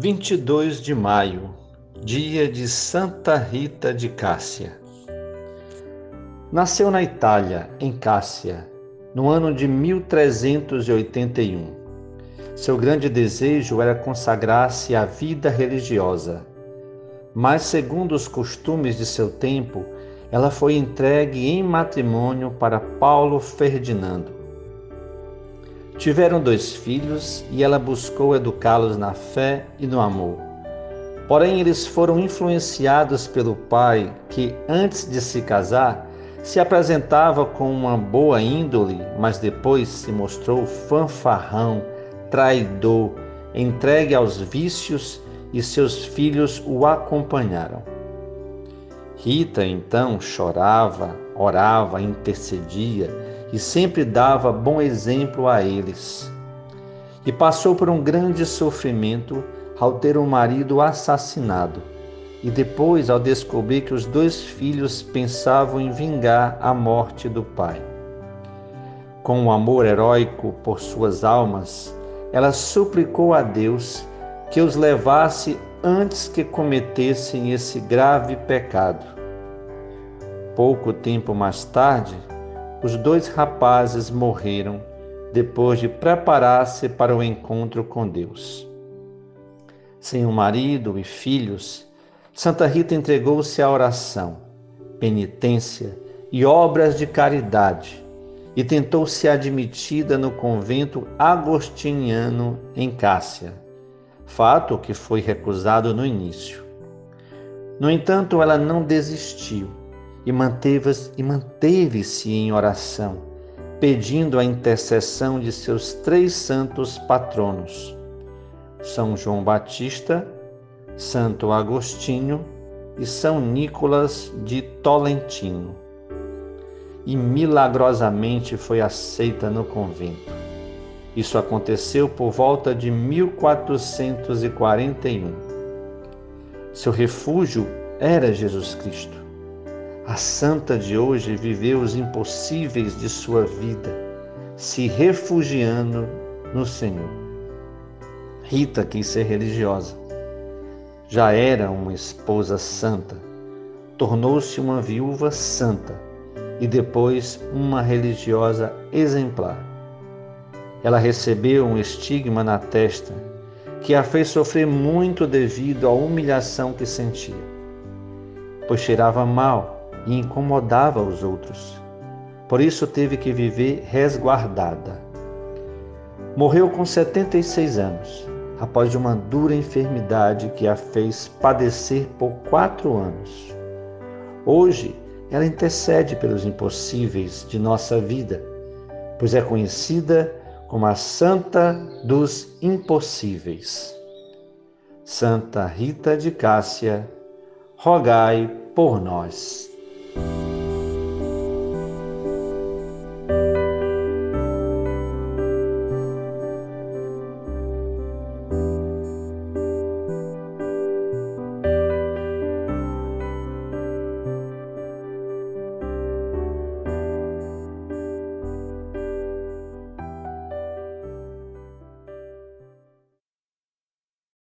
Vinte e dois de maio, dia de Santa Rita de Cássia. Nasceu na Itália, em Cássia, no ano de 1381. Seu grande desejo era consagrar-se à vida religiosa. Mas, segundo os costumes de seu tempo, ela foi entregue em matrimônio para Paulo Ferdinando. Tiveram dois filhos e ela buscou educá-los na fé e no amor. Porém, eles foram influenciados pelo pai, que antes de se casar se apresentava com uma boa índole, mas depois se mostrou fanfarrão, traidor, entregue aos vícios e seus filhos o acompanharam. Rita então chorava, orava, intercedia e sempre dava bom exemplo a eles. E passou por um grande sofrimento ao ter um marido assassinado e depois ao descobrir que os dois filhos pensavam em vingar a morte do pai. Com um amor heróico por suas almas, ela suplicou a Deus que os levasse antes que cometessem esse grave pecado. Pouco tempo mais tarde, os dois rapazes morreram depois de preparar-se para o encontro com Deus. Sem o um marido e filhos, Santa Rita entregou-se à oração, penitência e obras de caridade e tentou ser admitida no convento agostiniano em Cássia, fato que foi recusado no início. No entanto, ela não desistiu e manteve-se manteve em oração, pedindo a intercessão de seus três santos patronos, São João Batista, Santo Agostinho e São Nicolas de Tolentino. E milagrosamente foi aceita no convento. Isso aconteceu por volta de 1441. Seu refúgio era Jesus Cristo. A santa de hoje viveu os impossíveis de sua vida, se refugiando no Senhor. Rita quis ser religiosa já era uma esposa santa, tornou-se uma viúva santa e depois uma religiosa exemplar. Ela recebeu um estigma na testa que a fez sofrer muito devido à humilhação que sentia, pois cheirava mal e incomodava os outros. Por isso teve que viver resguardada. Morreu com 76 anos após uma dura enfermidade que a fez padecer por quatro anos. Hoje, ela intercede pelos impossíveis de nossa vida, pois é conhecida como a Santa dos Impossíveis. Santa Rita de Cássia, rogai por nós.